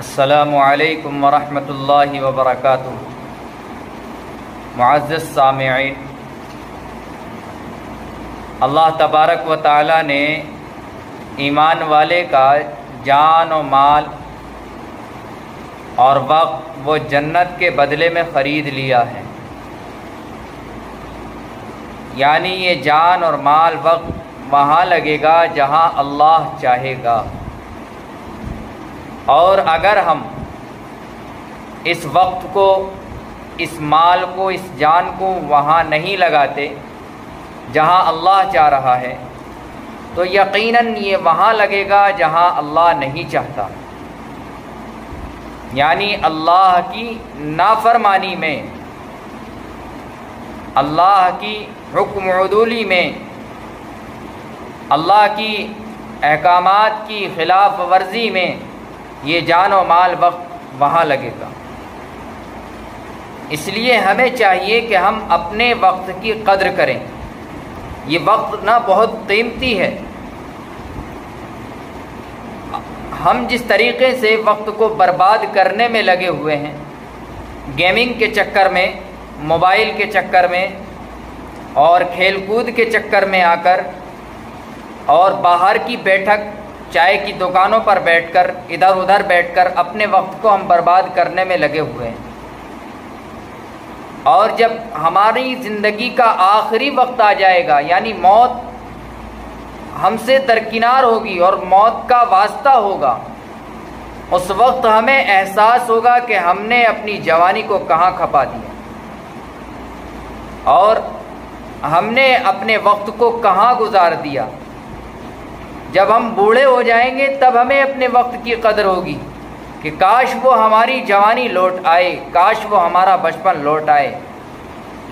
असलकम वरहमल वबरक मुआज़ सामीन अल्लाह तबारक व ताली ने ईमान वाले का जान और माल और वक्त वो जन्नत के बदले में ख़रीद लिया है यानी ये जान और माल वक्त वहाँ लगेगा जहाँ अल्लाह चाहेगा और अगर हम इस वक्त को, इस माल को, इस जान को वहाँ नहीं लगाते, जहाँ अल्लाह चाह रहा है तो यकीनन ये वहाँ लगेगा जहाँ अल्लाह नहीं चाहता। यानी अल्लाह की नाफरमानी में, अल्लाह की हुक्मदूली में, अल्लाह की अहकामात की ख़िलाफ़ वर्जी में ये जान व माल वक्त वहाँ लगेगा। इसलिए हमें चाहिए कि हम अपने वक्त की कदर करें। ये वक्त ना बहुत कीमती है। हम जिस तरीके से वक्त को बर्बाद करने में लगे हुए हैं, गेमिंग के चक्कर में, मोबाइल के चक्कर में, और खेलकूद के चक्कर में आकर, और बाहर की बैठक चाय की दुकानों पर बैठकर इधर उधर बैठकर अपने वक्त को हम बर्बाद करने में लगे हुए हैं। और जब हमारी ज़िंदगी का आखिरी वक्त आ जाएगा, यानी मौत हमसे दरकिनार होगी और मौत का वास्ता होगा, उस वक्त हमें एहसास होगा कि हमने अपनी जवानी को कहाँ खपा दिया। और हमने अपने वक्त को कहाँ गुजार दिया। जब हम बूढ़े हो जाएँगे, तब हमें अपने वक्त की कदर होगी कि काश वो हमारी जवानी लौट आए, काश वो हमारा बचपन लौट आए।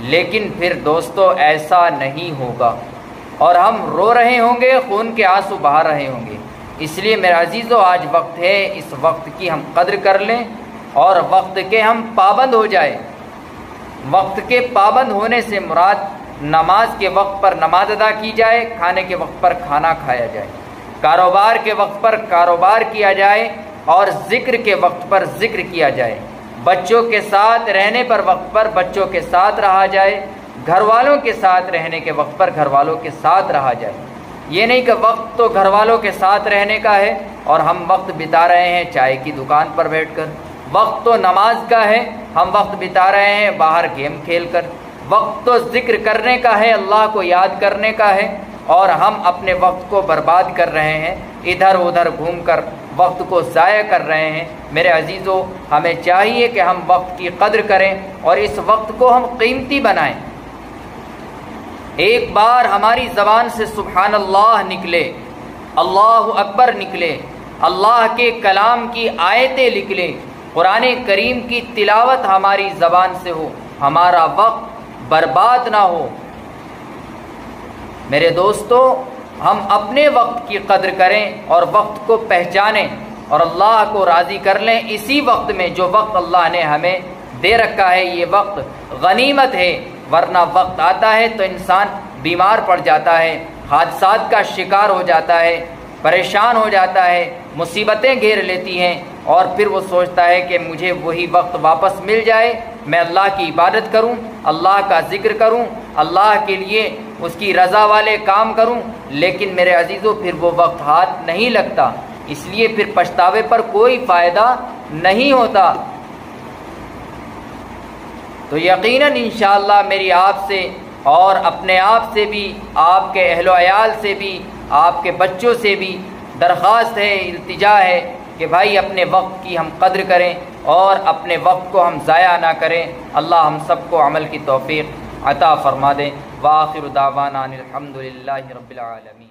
लेकिन फिर दोस्तों, ऐसा नहीं होगा। और हम रो रहे होंगे, खून के आँसू बहा रहे होंगे। इसलिए मेरा अजीज़ों, आज वक्त है, इस वक्त की हम कदर कर लें और वक्त के हम पाबंद हो जाए। वक्त के पाबंद होने से मुराद नमाज़ के वक्त पर नमाज़ अदा की जाए, खाने के वक्त पर खाना खाया जाए। कारोबार के वक्त पर कारोबार किया जाए और ज़िक्र के वक्त पर ज़िक्र किया जाए। बच्चों के साथ रहने पर वक्त पर बच्चों के साथ रहा जाए। घर वालों के साथ रहने के वक्त पर घर वालों के साथ रहा जाए। ये नहीं कि वक्त तो घर वालों के साथ रहने का है और हम वक्त बिता रहे हैं चाय की दुकान पर बैठकर। वक्त तो नमाज़ का है, हम वक्त बिता रहे हैं बाहर गेम खेल कर वक्त तो ज़िक्र करने का है, अल्लाह को याद करने का है। और हम अपने वक्त को बर्बाद कर रहे हैं, इधर उधर घूमकर वक्त को ज़ाय कर रहे हैं। मेरे अजीज़ों, हमें चाहिए कि हम वक्त की कदर करें और इस वक्त को हम कीमती बनाएँ। एक बार हमारी ज़बान से सुबहान अल्लाह निकले, अल्लाह अकबर निकले, अल्लाह के कलाम की आयतें निकले कुरान करीम की तिलावत हमारी ज़बान से हो, हमारा वक्त बर्बाद ना हो। मेरे दोस्तों, हम अपने वक्त की कदर करें और वक्त को पहचानें और अल्लाह को राज़ी कर लें। इसी वक्त में जो वक्त अल्लाह ने हमें दे रखा है, ये वक्त गनीमत है। वरना वक्त आता है तो इंसान बीमार पड़ जाता है हादसा का शिकार हो जाता है, परेशान हो जाता है, मुसीबतें घेर लेती हैं और फिर वो सोचता है कि मुझे वही वक्त वापस मिल जाए, मैं अल्लाह की इबादत करूँ, अल्लाह का ज़िक्र करूँ अल्लाह के लिए उसकी रज़ा वाले काम करूँ, लेकिन मेरे अजीज़ों, फिर वो वक्त हाथ नहीं लगता। इसलिए फिर पछतावे पर कोई फ़ायदा नहीं होता। तो यकीनन इन मेरी आपसे और अपने आप से भी, आपके अहलोयाल से भी, आपके बच्चों से भी दरख्वास्त है, इल्तिजा है कि भाई अपने वक्त की हम कदर करें और अपने वक्त को हम ज़ाया ना करें। अल्लाह हम सबको अमल की तोफ़ी अता फ़रमा दें वाखिर दावाना रबालमी